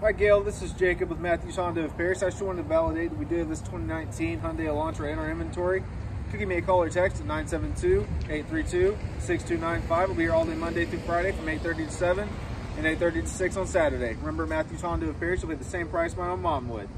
Hi Gail, this is Jacob with Mathews Honda of Paris. I just wanted to validate that we did this 2019 Hyundai Elantra in our inventory. You can give me a call or text at 972-832-6295. We'll be here all day Monday through Friday from 8.30 to 7 and 8.30 to 6 on Saturday. Remember Mathews Honda of Paris will be the same price my own mom would.